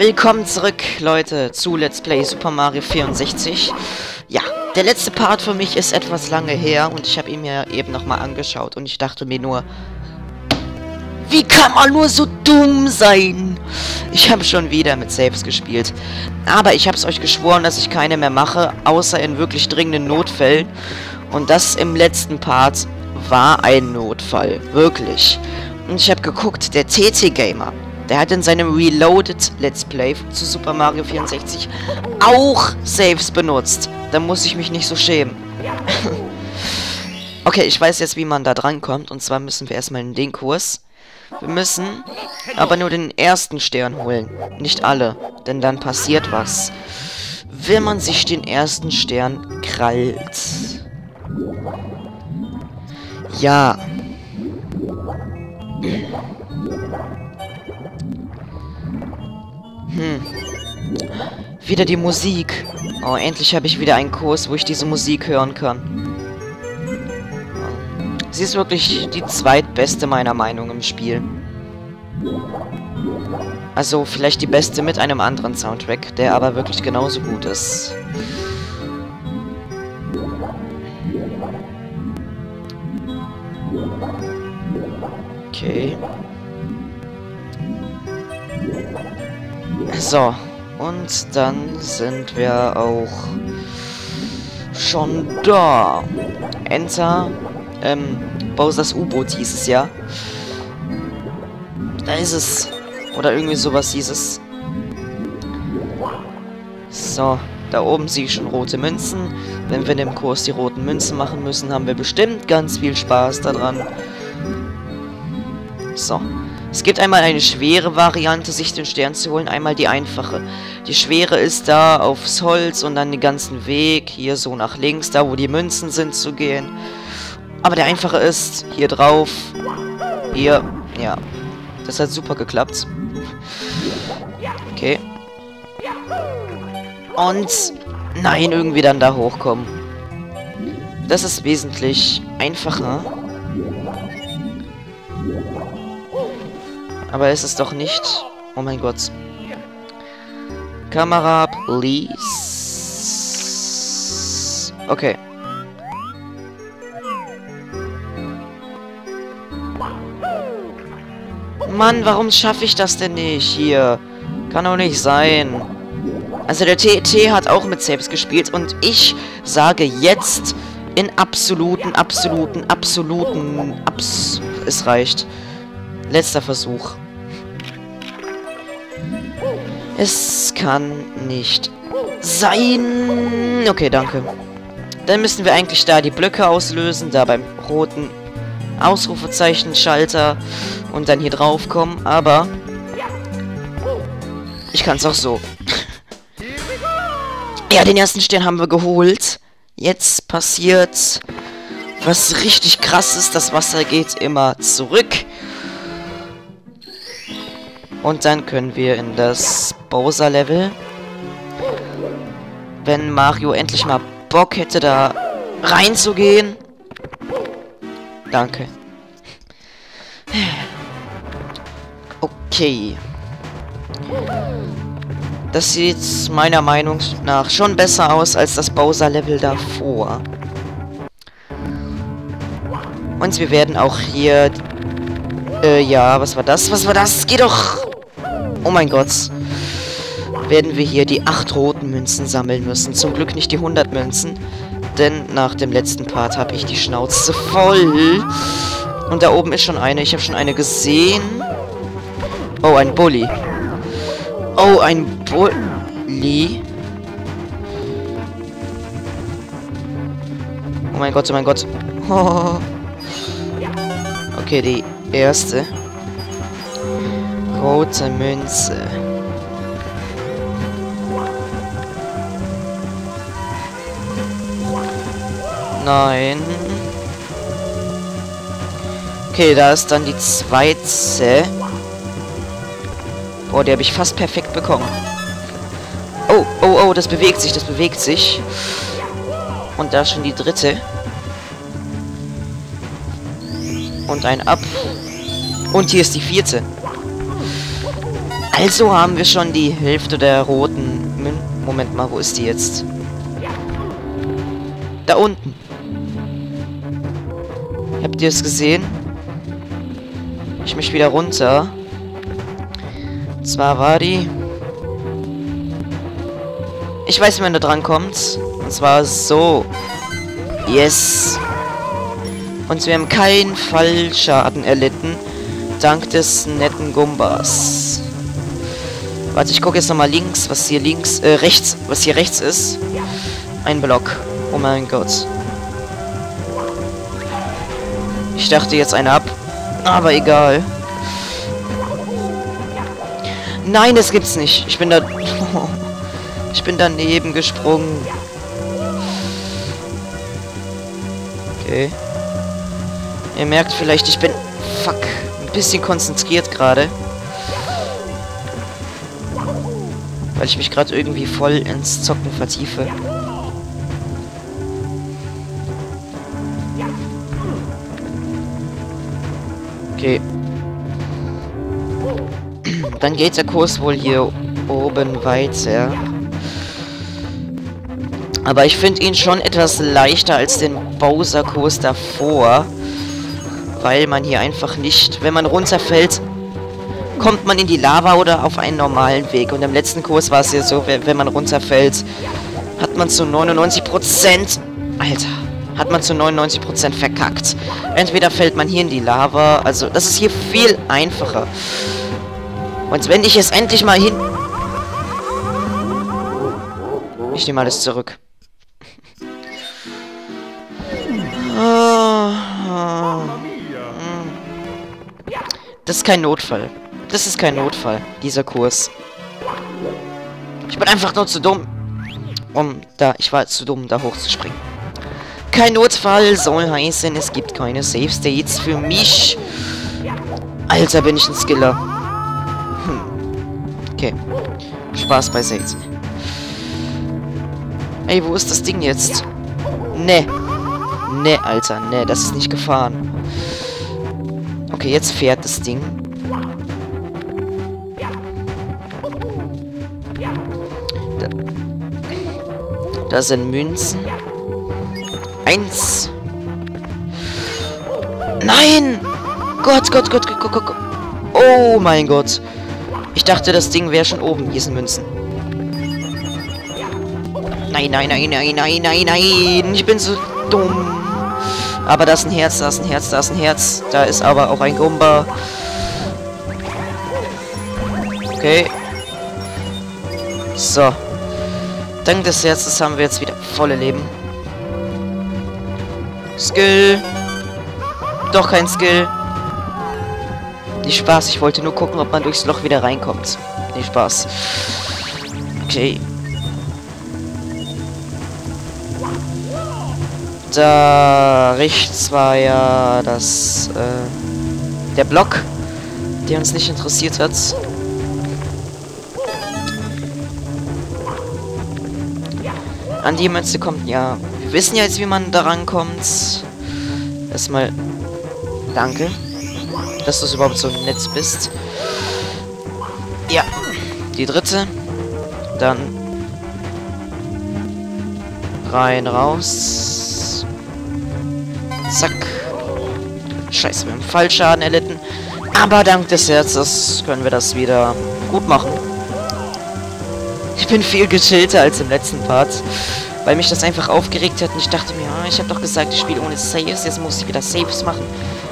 Willkommen zurück, Leute, zu Let's Play Super Mario 64. Ja, der letzte Part für mich ist etwas lange her und ich habe ihn mir eben nochmal angeschaut und ich dachte mir nur, wie kann man nur so dumm sein? Ich habe schon wieder mit Saves gespielt. Aber ich habe es euch geschworen, dass ich keine mehr mache, außer in wirklich dringenden Notfällen. Und das im letzten Part war ein Notfall, wirklich. Und ich habe geguckt, der TT Gamer, der hat in seinem Reloaded Let's Play zu Super Mario 64 auch Saves benutzt. Da muss ich mich nicht so schämen. okay, ich weiß jetzt, wie man da dran kommt. Und zwar müssen wir erstmal in den Kurs. Wir müssen aber nur den ersten Stern holen. Nicht alle. Denn dann passiert was. Wenn man sich den ersten Stern krallt. Ja. Hm. Wieder die Musik. Oh, endlich habe ich wieder einen Kurs, wo ich diese Musik hören kann. Sie ist wirklich die zweitbeste meiner Meinung im Spiel. Also vielleicht die beste mit einem anderen Soundtrack, der aber wirklich genauso gut ist. Okay. So, und dann sind wir auch schon da. Enter, ähm, Bowser's U-Boot hieß es ja. Da ist es. Oder irgendwie sowas hieß es. So, da oben sehe ich schon rote Münzen. Wenn wir in dem Kurs die roten Münzen machen müssen, haben wir bestimmt ganz viel Spaß daran. So. Es gibt einmal eine schwere Variante, sich den Stern zu holen, einmal die einfache. Die schwere ist da aufs Holz und dann den ganzen Weg, hier so nach links, da wo die Münzen sind, zu gehen. Aber der einfache ist, hier drauf, hier, ja. Das hat super geklappt. Okay. Und, nein, irgendwie dann da hochkommen. Das ist wesentlich einfacher. Aber es ist doch nicht... Oh mein Gott. Kamera, please. Okay. Mann, warum schaffe ich das denn nicht hier? Kann doch nicht sein. Also der TT hat auch mit Saves gespielt und ich sage jetzt in absoluten, absoluten, absoluten, abs... Es reicht. Letzter Versuch. Es kann nicht sein. Okay, danke. Dann müssen wir eigentlich da die Blöcke auslösen, da beim roten Ausrufezeichen Schalter und dann hier drauf kommen, aber ich kann es auch so. ja, den ersten Stern haben wir geholt. Jetzt passiert was richtig krass ist. Das Wasser geht immer zurück. Und dann können wir in das Bowser-Level. Wenn Mario endlich mal Bock hätte, da reinzugehen. Danke. Okay. Das sieht meiner Meinung nach schon besser aus als das Bowser-Level davor. Und wir werden auch hier... Äh, ja, was war das? Was war das? Geh doch! Oh mein Gott. Werden wir hier die 8 roten Münzen sammeln müssen. Zum Glück nicht die 100 Münzen. Denn nach dem letzten Part habe ich die Schnauze voll. Und da oben ist schon eine. Ich habe schon eine gesehen. Oh, ein Bully. Oh, ein Bully. Oh mein Gott, oh mein Gott. Okay, die erste. Rote Münze. Nein. Okay, da ist dann die zweite. Boah, die habe ich fast perfekt bekommen. Oh, oh, oh, das bewegt sich, das bewegt sich. Und da schon die dritte. Und ein Ab. Und hier ist die vierte. Also haben wir schon die Hälfte der roten... Mün Moment mal, wo ist die jetzt? Da unten. Habt ihr es gesehen? Ich mich wieder runter. Und zwar war die... Ich weiß, wie man da dran kommt. Und zwar so. Yes. Und wir haben keinen Fallschaden erlitten. Dank des netten Gumbas. Warte, ich gucke jetzt nochmal links, was hier links, äh, rechts, was hier rechts ist. Ein Block. Oh mein Gott. Ich dachte jetzt eine ab. Aber egal. Nein, das gibt's nicht. Ich bin da... ich bin daneben gesprungen. Okay. Ihr merkt vielleicht, ich bin... Fuck. Ein bisschen konzentriert gerade. Weil ich mich gerade irgendwie voll ins Zocken vertiefe. Okay. Dann geht der Kurs wohl hier oben weiter. Aber ich finde ihn schon etwas leichter als den Bowser-Kurs davor. Weil man hier einfach nicht, wenn man runterfällt, kommt man in die Lava oder auf einen normalen Weg. Und im letzten Kurs war es ja so, wenn man runterfällt, hat man zu 99%... Alter, hat man zu 99% verkackt. Entweder fällt man hier in die Lava, also das ist hier viel einfacher. Und wenn ich es endlich mal hin... Ich nehme alles zurück. Das ist kein Notfall. Das ist kein Notfall, dieser Kurs. Ich bin einfach nur zu dumm, um da... Ich war zu dumm, da hochzuspringen. Kein Notfall soll heißen, es gibt keine Safe States für mich. Alter, bin ich ein Skiller. Hm. Okay. Spaß beiseite. Ey, wo ist das Ding jetzt? Ne. Ne, Alter, ne, das ist nicht gefahren. Okay, jetzt fährt das Ding. Da, da sind Münzen. Eins. Nein! Gott, Gott, Gott, Gott, Gott, Gott. Oh mein Gott. Ich dachte, das Ding wäre schon oben. Hier sind Münzen. Nein, nein, nein, nein, nein, nein, nein. Ich bin so dumm. Aber da ist ein Herz, da ist ein Herz, da ist ein Herz. Da ist aber auch ein Gumba. Okay. So. Dank des Herzens haben wir jetzt wieder volle Leben. Skill. Doch kein Skill. Nicht Spaß, ich wollte nur gucken, ob man durchs Loch wieder reinkommt. Nicht Spaß. Okay. Da rechts war ja das, äh, der Block, der uns nicht interessiert hat. An die Münze kommt, ja. Wir wissen ja jetzt, wie man daran kommt. Erstmal danke, dass du überhaupt so nett bist. Ja, die dritte. Dann rein, raus. Zack. Scheiße, wir haben Fallschaden erlitten. Aber dank des Herzens können wir das wieder gut machen. Ich bin viel gechillter als im letzten Part. Weil mich das einfach aufgeregt hat und ich dachte mir, ah, ich habe doch gesagt, ich spiele ohne Saves, jetzt muss ich wieder Saves machen.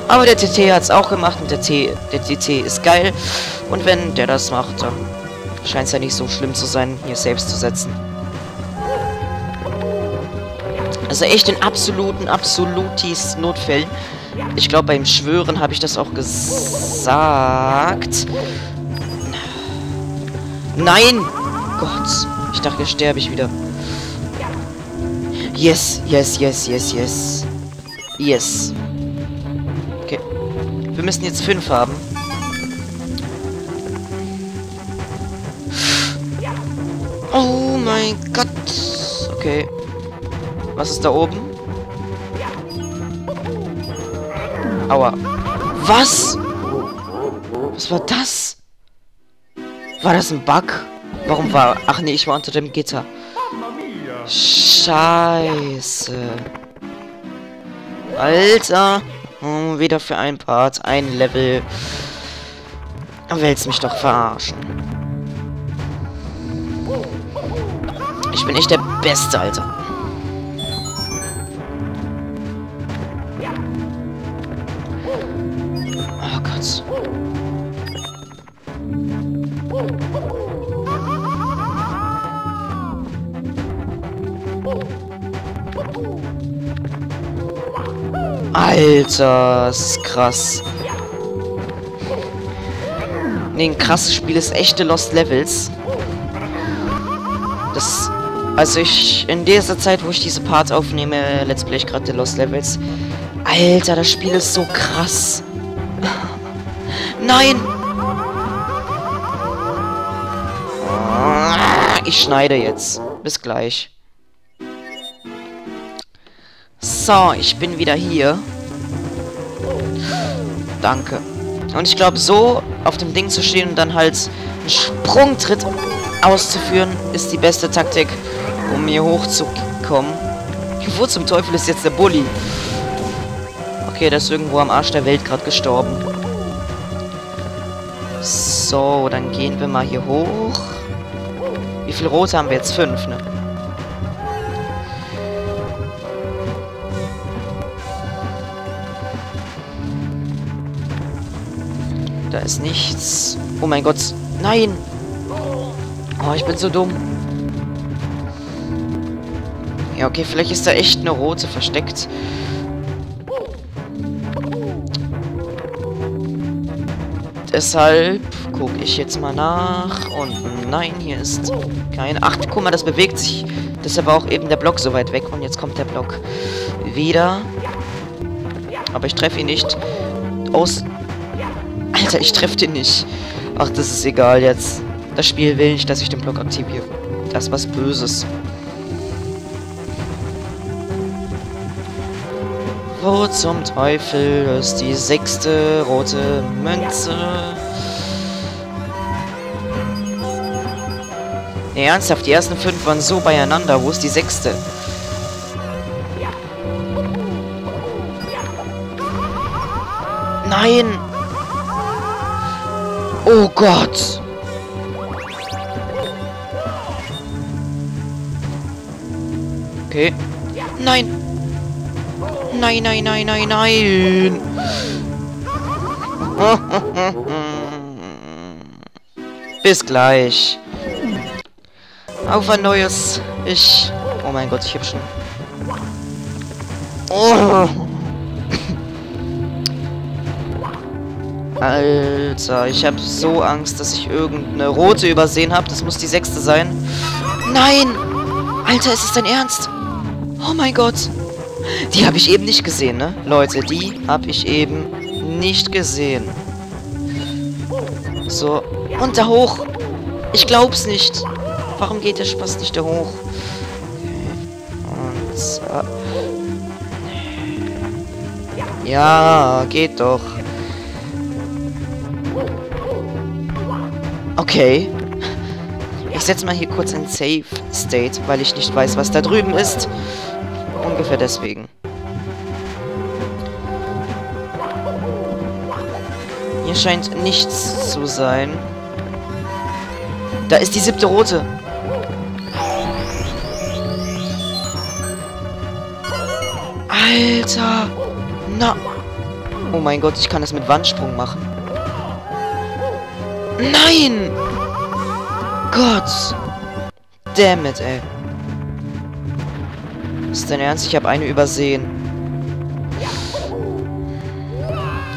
Aber der TT hat es auch gemacht und der, T, der TT ist geil. Und wenn der das macht, dann scheint es ja nicht so schlimm zu sein, hier Saves zu setzen. Also echt in absoluten, absolutis Notfällen. Ich glaube, beim Schwören habe ich das auch gesagt. Nein! Gott, ich dachte, sterbe ich wieder. Yes, yes, yes, yes, yes. Yes. Okay. Wir müssen jetzt fünf haben. Oh mein Gott. Okay. Was ist da oben? Aua. Was? Was war das? War das ein Bug? Warum war... Ach nee, ich war unter dem Gitter. Scheiße. Alter. Oh, wieder für ein Part, ein Level. Willst mich doch verarschen. Ich bin echt der Beste, Alter. Alter, das ist krass. Nee, ein krasses Spiel ist echte Lost Levels. Das... Also ich... In dieser Zeit, wo ich diese Parts aufnehme, Let's Play ich gerade Lost Levels. Alter, das Spiel ist so krass. Nein! Ich schneide jetzt. Bis gleich. So, ich bin wieder hier. Danke. Und ich glaube, so auf dem Ding zu stehen und dann halt einen Sprungtritt auszuführen, ist die beste Taktik, um hier hochzukommen. Wo zum Teufel ist jetzt der Bully? Okay, der ist irgendwo am Arsch der Welt gerade gestorben. So, dann gehen wir mal hier hoch. Wie viele rote haben wir jetzt? Fünf, ne? Da ist nichts. Oh mein Gott. Nein! Oh, ich bin so dumm. Ja, okay, vielleicht ist da echt eine rote versteckt. Deshalb gucke ich jetzt mal nach. Und nein, hier ist kein... Ach, guck mal, das bewegt sich. Deshalb war auch eben der Block so weit weg. Und jetzt kommt der Block wieder. Aber ich treffe ihn nicht. Aus Alter, ich treffe den nicht. Ach, das ist egal jetzt. Das Spiel will nicht, dass ich den Block aktiviere. Das ist was Böses. Wo zum Teufel ist die sechste rote Münze? Nee, ernsthaft, die ersten fünf waren so beieinander. Wo ist die sechste? Nein! Gott. Okay. Nein. Nein, nein, nein, nein, nein. Bis gleich. Auf ein neues. Ich. Oh mein Gott, ich hab schon. Oh. Alter, ich habe so Angst, dass ich irgendeine rote übersehen habe. Das muss die sechste sein. Nein! Alter, ist es dein Ernst? Oh mein Gott. Die habe ich eben nicht gesehen, ne? Leute, die habe ich eben nicht gesehen. So. Und da hoch. Ich glaub's nicht. Warum geht der Spaß nicht da hoch? Und so. Ja, geht doch. Okay. Ich setze mal hier kurz ein Save State, weil ich nicht weiß, was da drüben ist. Ungefähr deswegen. Hier scheint nichts zu sein. Da ist die siebte rote. Alter! Na! Oh mein Gott, ich kann das mit Wandsprung machen. Nein! Gott! Damn it, ey. Ist dein Ernst? Ich habe eine übersehen.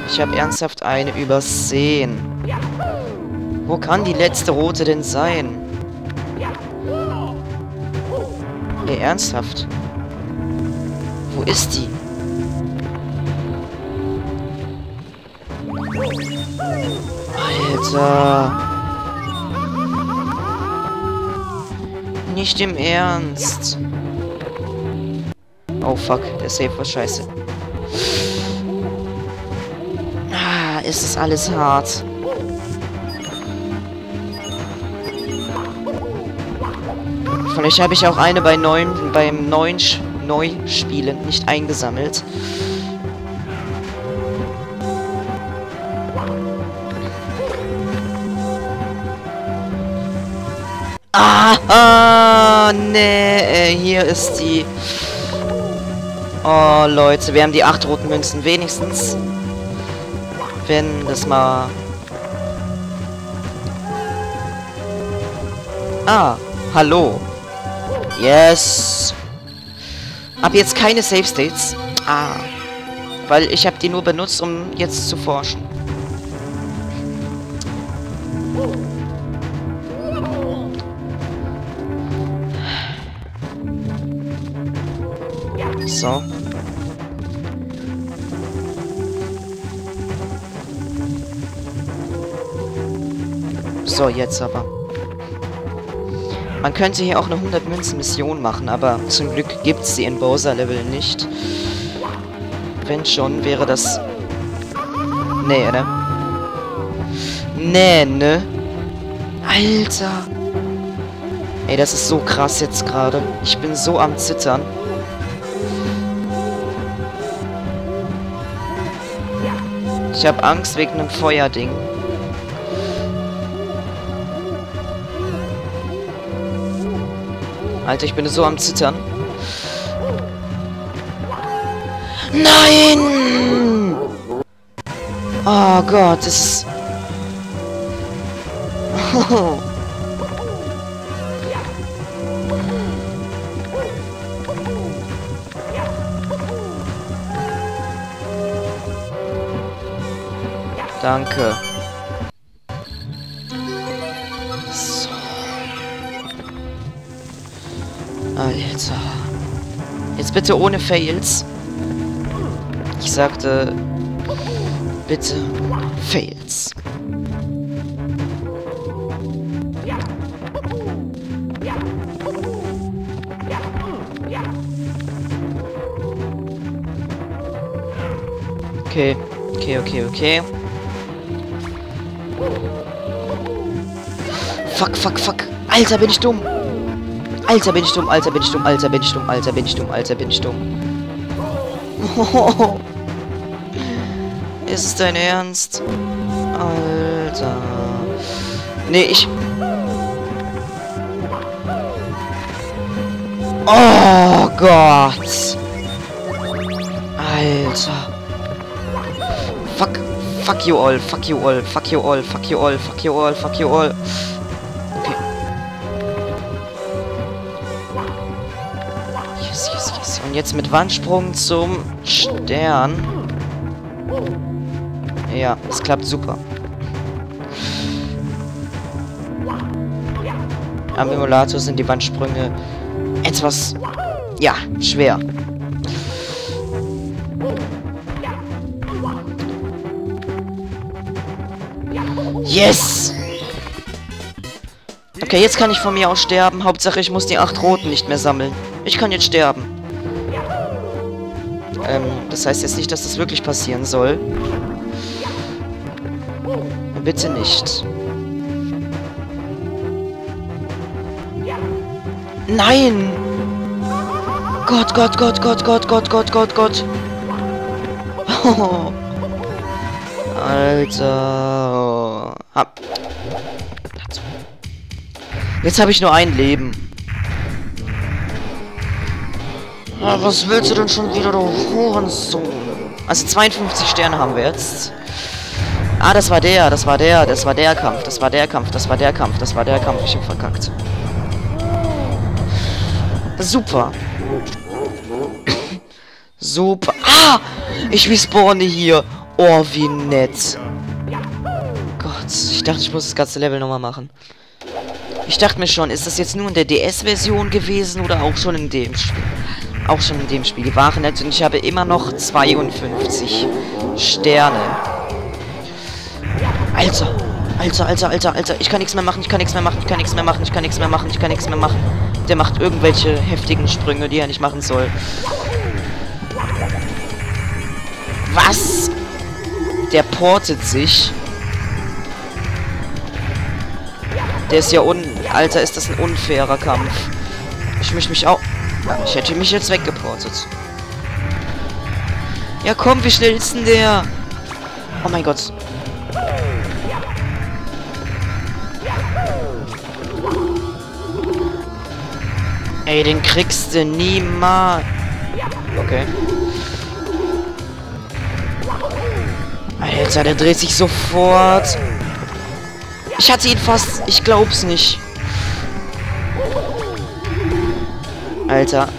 Ich habe ernsthaft eine übersehen. Wo kann die letzte rote denn sein? Ey, ernsthaft? Wo ist die? Alter. Nicht im Ernst. Oh fuck, der Safe war scheiße. Ah, ist das alles hart. Vielleicht habe ich auch eine bei neun, beim neuen Neuspielen nicht eingesammelt. Ah, nee, hier ist die... Oh, Leute, wir haben die acht roten Münzen. Wenigstens, wenn das mal... Ah, hallo. Yes. Ab jetzt keine Safe States. Ah. Weil ich habe die nur benutzt, um jetzt zu forschen. So. So, jetzt aber. Man könnte hier auch eine 100 Münzen Mission machen, aber zum Glück gibt es die in Bowser Level nicht. Wenn schon, wäre das... Nee, ne? Nee, ne? Alter! Ey, das ist so krass jetzt gerade. Ich bin so am Zittern. Ich habe Angst wegen einem Feuerding. Alter, ich bin so am Zittern. Nein! Oh Gott, das ist... Danke. So. Alter. Jetzt bitte ohne Fails. Ich sagte, bitte Fails. Okay, okay, okay, okay. Fuck, fuck, fuck. Alter, bin ich dumm. Alter, bin ich dumm, Alter, bin ich dumm, Alter, bin ich dumm, Alter, bin ich dumm, Alter, bin ich dumm. Ist es dein Ernst? Alter. Nee, ich... Oh Gott. Alter. Fuck. Fuck you all, fuck you all, fuck you all, fuck you all, fuck you all, fuck you all. Und jetzt mit Wandsprung zum Stern. Ja, es klappt super. Am Emulator sind die Wandsprünge etwas, ja, schwer. Yes! Okay, jetzt kann ich von mir aus sterben. Hauptsache, ich muss die acht Roten nicht mehr sammeln. Ich kann jetzt sterben. Ähm, das heißt jetzt nicht, dass das wirklich passieren soll. Bitte nicht. Nein! Gott, Gott, Gott, Gott, Gott, Gott, Gott, Gott, Gott. Oh. Alter. Jetzt habe ich nur ein Leben. Ja, was willst du denn schon wieder, du Hurensohn? Also 52 Sterne haben wir jetzt. Ah, das war der, das war der, das war der Kampf, das war der Kampf, das war der Kampf, das war der Kampf. Ich hab verkackt. Super. Super. Ah! Ich respawne hier. Oh, wie nett. Gott, ich dachte, ich muss das ganze Level nochmal machen. Ich dachte mir schon, ist das jetzt nur in der DS-Version gewesen oder auch schon in dem Spiel? Auch schon in dem Spiel. Waren nett und ich habe immer noch 52 Sterne. Alter, Alter, Alter, Alter, Alter. Ich kann nichts mehr machen, ich kann nichts mehr machen, ich kann nichts mehr machen, ich kann nichts mehr machen, ich kann nichts mehr machen. Der macht irgendwelche heftigen Sprünge, die er nicht machen soll. Was? Der portet sich. Der ist ja un... Alter, ist das ein unfairer Kampf. Ich möchte mich auch... Ich hätte mich jetzt weggeportet. Ja, komm, wie schnell ist denn der? Oh mein Gott. Ey, den kriegst du niemals. Okay. Alter, der dreht sich sofort. Ich hatte ihn fast. Ich glaub's nicht. Alter.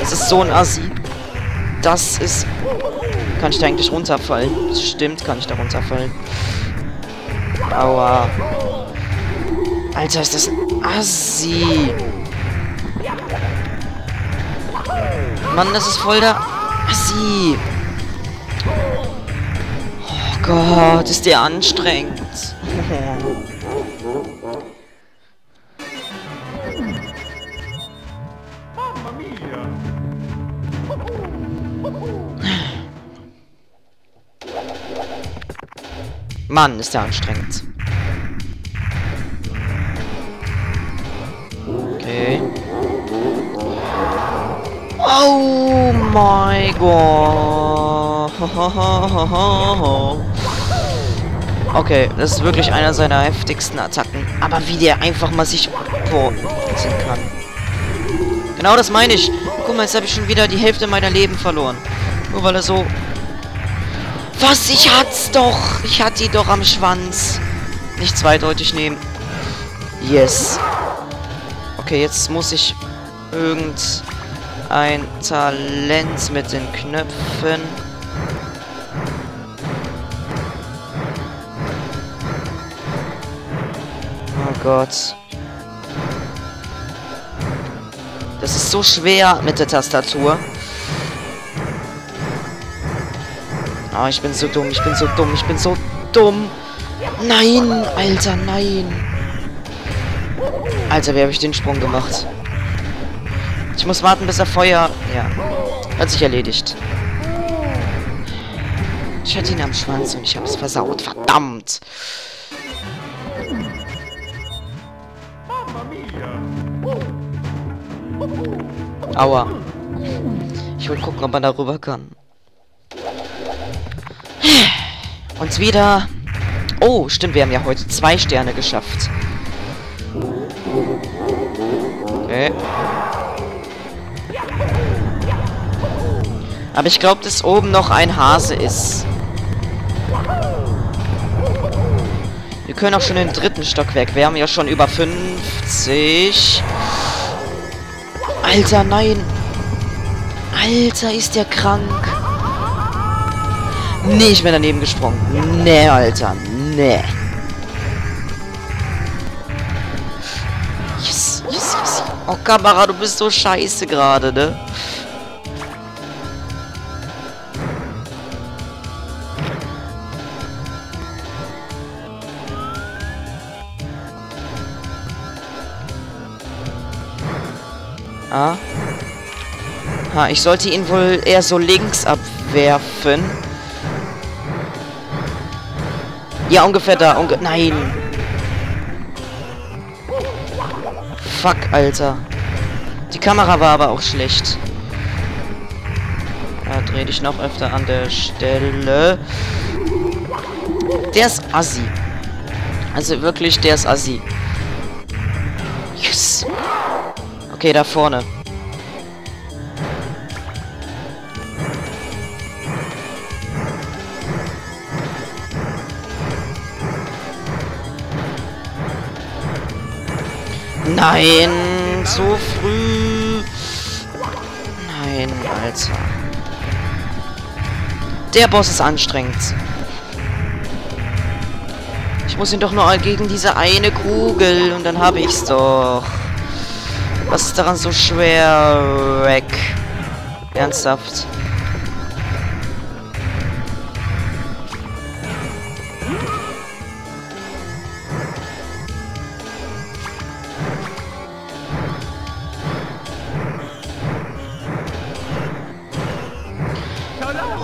Das ist so ein Assi. Das ist... Kann ich da eigentlich runterfallen? Stimmt, kann ich da runterfallen. Aua. Alter, ist das ein Assi. Mann, das ist voll der Assi. Oh Gott, ist der anstrengend. Mann, ist der anstrengend. Okay. Oh mein Gott. Okay, das ist wirklich einer seiner heftigsten Attacken. Aber wie der einfach mal sich vorziehen kann. Genau das meine ich. Guck mal, jetzt habe ich schon wieder die Hälfte meiner Leben verloren. Nur weil er so... Was? Ich hat's doch. Ich hatte die doch am Schwanz. Nicht zweideutig nehmen. Yes. Okay, jetzt muss ich irgendein Talent mit den Knöpfen. Oh Gott. Das ist so schwer mit der Tastatur. Oh, ich bin so dumm, ich bin so dumm, ich bin so dumm. Nein, Alter, nein. Alter, wie habe ich den Sprung gemacht? Ich muss warten, bis er Feuer... Ja, hat sich erledigt. Ich hatte ihn am Schwanz und ich habe es versaut. Verdammt! Aua. Ich will gucken, ob man darüber kann. Uns wieder... Oh, stimmt, wir haben ja heute zwei Sterne geschafft. Okay. Aber ich glaube, dass oben noch ein Hase ist. Wir können auch schon den dritten Stockwerk. Wir haben ja schon über 50. Alter, nein. Alter, ist der krank. Nee, ich bin daneben gesprungen. Nee, Alter. Nee. Yes, yes, yes. Oh, Kamera, du bist so scheiße gerade, ne? Ah. Ha, ich sollte ihn wohl eher so links abwerfen. Ja, ungefähr da. Unge Nein. Fuck, Alter. Die Kamera war aber auch schlecht. Ja, dreh dich noch öfter an der Stelle. Der ist assi. Also wirklich, der ist assi. Yes. Okay, da vorne. Nein, so früh. Nein, Alter. Der Boss ist anstrengend. Ich muss ihn doch nur gegen diese eine Kugel und dann habe ich's doch. Was ist daran so schwer? Weg. Ernsthaft.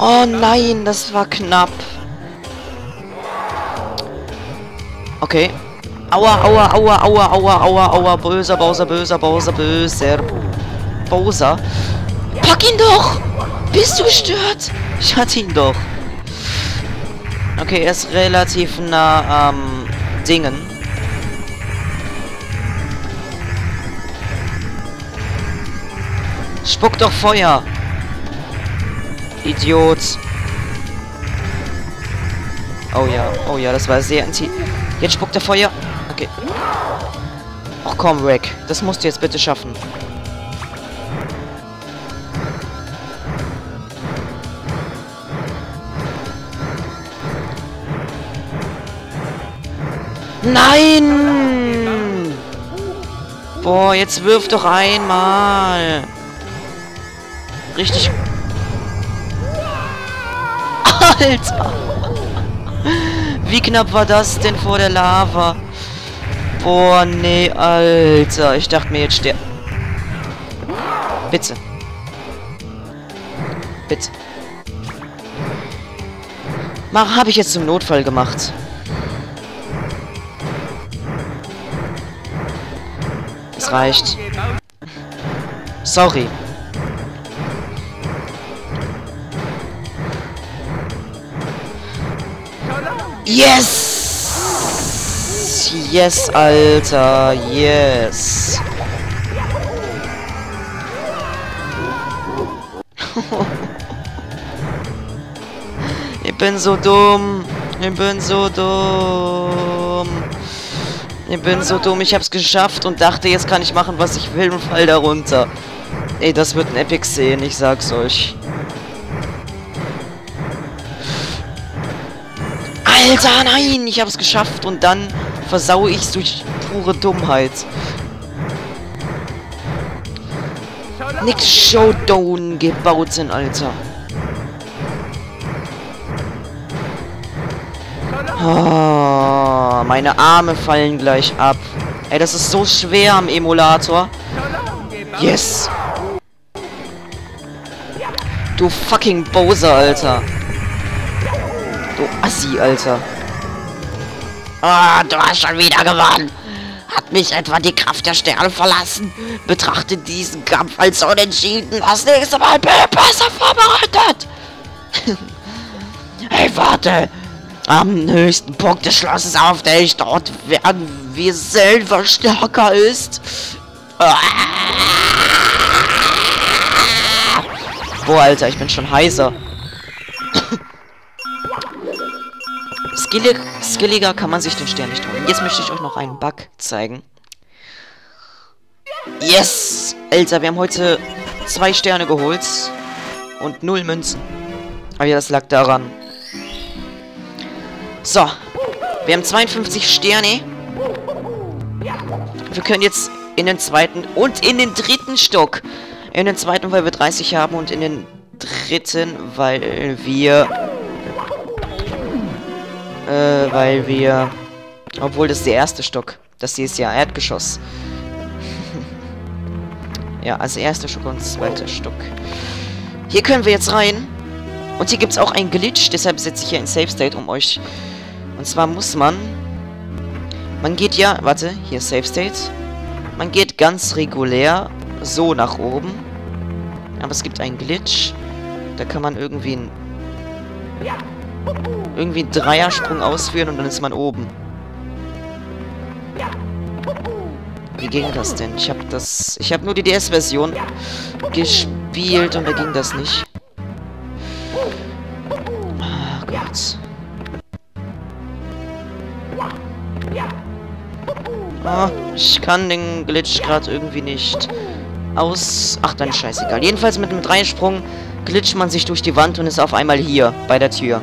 Oh nein, das war knapp. Okay. Aua, aua, aua, aua, aua, aua, aua. Böser, Bowser, böser, Bowser, böser. Bowser. Pack ihn doch! Bist du gestört? Ich hatte ihn doch. Okay, er ist relativ nah am Dingen. Spuck doch Feuer! Idiot! Oh ja, oh ja, das war sehr anziehend. Jetzt spuckt er Feuer. Okay. Ach komm, Rick. Das musst du jetzt bitte schaffen. Nein! Boah, jetzt wirf doch einmal. Richtig. Alter! Wie knapp war das denn vor der Lava? Boah, nee, Alter. Ich dachte mir jetzt ster... Bitte. Bitte. Mach, habe ich jetzt zum Notfall gemacht. Es reicht. Sorry. Yes! Yes, Alter. Yes. ich bin so dumm. Ich bin so dumm. Ich bin so dumm. Ich hab's geschafft und dachte, jetzt kann ich machen, was ich will und fall da runter. Ey, das wird ein Epic-Szene, ich sag's euch. Alter, nein! Ich habe es geschafft und dann versaue ich durch pure Dummheit. Nix Showdown gebaut sind, Alter. Oh, meine Arme fallen gleich ab. Ey, das ist so schwer am Emulator. Yes. Du fucking Bowser, Alter. Du Assi, Alter. Ah, oh, du hast schon wieder gewonnen. Hat mich etwa die Kraft der Sterne verlassen? Betrachte diesen Kampf als unentschieden. Das nächste Mal bin ich besser vorbereitet. hey, warte. Am höchsten Punkt des Schlosses auf der ich dort werden wir selber stärker ist. Ah. Boah, Alter, ich bin schon heiser. Skillig, skilliger kann man sich den Stern nicht holen. Jetzt möchte ich euch noch einen Bug zeigen. Yes! Alter, wir haben heute zwei Sterne geholt. Und null Münzen. Aber ja, das lag daran. So. Wir haben 52 Sterne. Wir können jetzt in den zweiten und in den dritten Stock. In den zweiten, weil wir 30 haben und in den dritten, weil wir äh, weil wir... Obwohl, das ist der erste Stock. Das hier ist ja Erdgeschoss. ja, also erster Stock und zweiter Stock. Hier können wir jetzt rein. Und hier gibt es auch einen Glitch, deshalb setze ich hier ein Safe State um euch. Und zwar muss man... Man geht ja... Warte, hier Safe State. Man geht ganz regulär so nach oben. Aber es gibt einen Glitch. Da kann man irgendwie ein irgendwie einen Dreiersprung ausführen und dann ist man oben. Wie ging das denn? Ich habe das... Ich habe nur die DS-Version gespielt und da ging das nicht. Ah Gott. Oh, ich kann den Glitch gerade irgendwie nicht aus... Ach, dann scheißegal. Jedenfalls mit einem Dreiersprung glitscht man sich durch die Wand und ist auf einmal hier, bei der Tür.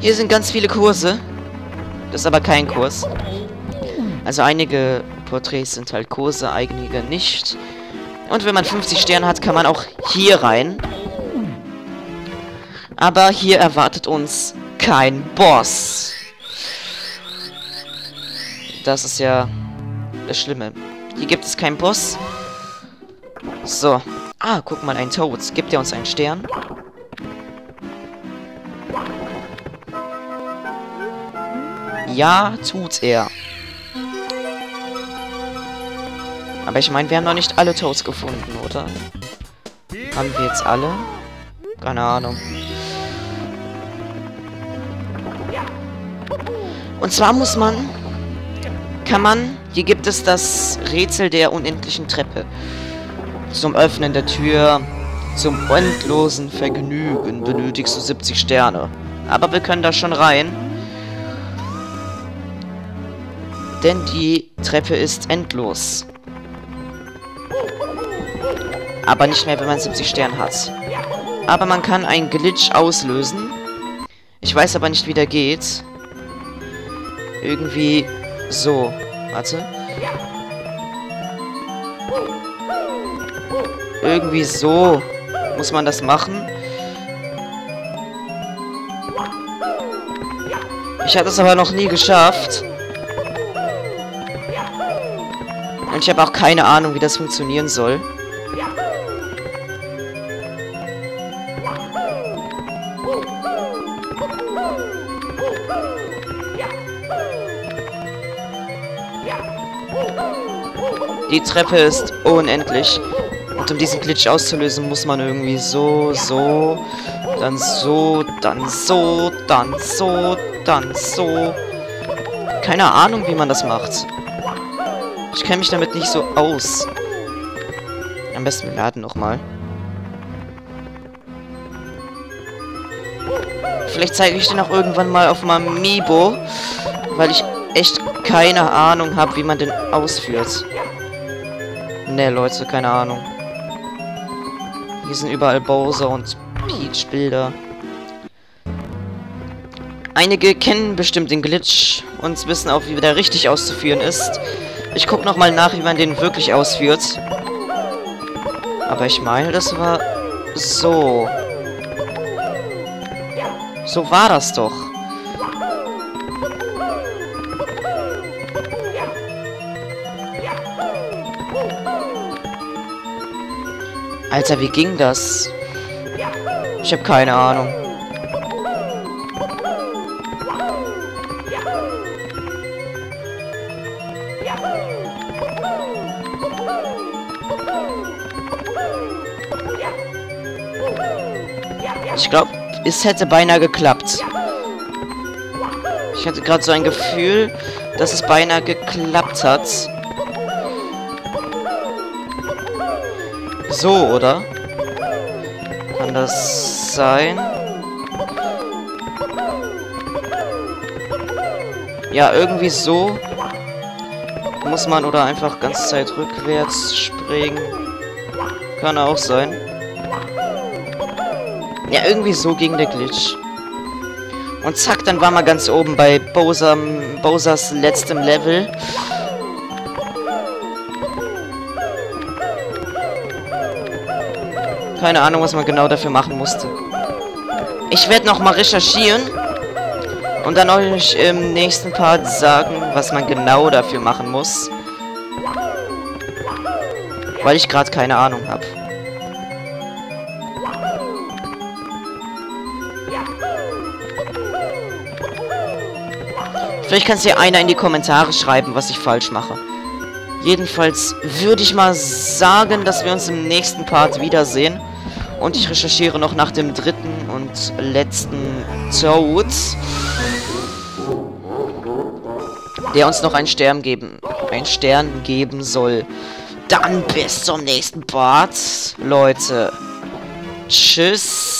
Hier sind ganz viele Kurse. Das ist aber kein Kurs. Also einige Porträts sind halt Kurse, einige nicht. Und wenn man 50 Sterne hat, kann man auch hier rein. Aber hier erwartet uns kein Boss. Das ist ja das Schlimme. Hier gibt es keinen Boss. So. Ah, guck mal, ein Toad. Gibt er uns einen Stern? Ja, tut er. Aber ich meine, wir haben noch nicht alle Toads gefunden, oder? Haben wir jetzt alle? Keine Ahnung. Und zwar muss man... Kann man... Hier gibt es das Rätsel der unendlichen Treppe. Zum Öffnen der Tür. Zum endlosen Vergnügen benötigst du 70 Sterne. Aber wir können da schon rein. Denn die Treppe ist endlos. Aber nicht mehr, wenn man 70 Sterne hat. Aber man kann einen Glitch auslösen. Ich weiß aber nicht, wie der geht. Irgendwie so. Warte. Irgendwie so muss man das machen. Ich habe es aber noch nie geschafft. Und ich habe auch keine Ahnung, wie das funktionieren soll. Die Treppe ist unendlich. Und um diesen Glitch auszulösen, muss man irgendwie so, so, dann so, dann so, dann so, dann so. Keine Ahnung, wie man das macht. Ich kenne mich damit nicht so aus. Am besten wir laden nochmal. Vielleicht zeige ich den auch irgendwann mal auf meinem Miibo, weil ich echt keine Ahnung habe, wie man den ausführt. Ne, Leute, keine Ahnung. Hier sind überall Bowser und Peach-Bilder. Einige kennen bestimmt den Glitch und wissen auch, wie der richtig auszuführen ist. Ich gucke nochmal nach, wie man den wirklich ausführt. Aber ich meine, das war so. So war das doch. Alter, wie ging das? Ich habe keine Ahnung. Es hätte beinahe geklappt. Ich hatte gerade so ein Gefühl, dass es beinahe geklappt hat. So, oder? Kann das sein? Ja, irgendwie so muss man oder einfach ganze Zeit rückwärts springen. Kann auch sein. Ja, irgendwie so ging der Glitch. Und zack, dann war man ganz oben bei Bowser, Bowsers letztem Level. Keine Ahnung, was man genau dafür machen musste. Ich werde nochmal recherchieren. Und dann euch im nächsten Part sagen, was man genau dafür machen muss. Weil ich gerade keine Ahnung habe. Vielleicht kann es ja einer in die Kommentare schreiben, was ich falsch mache. Jedenfalls würde ich mal sagen, dass wir uns im nächsten Part wiedersehen. Und ich recherchiere noch nach dem dritten und letzten Toad. Der uns noch einen Stern geben, einen Stern geben soll. Dann bis zum nächsten Part, Leute. Tschüss.